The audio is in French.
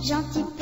gentil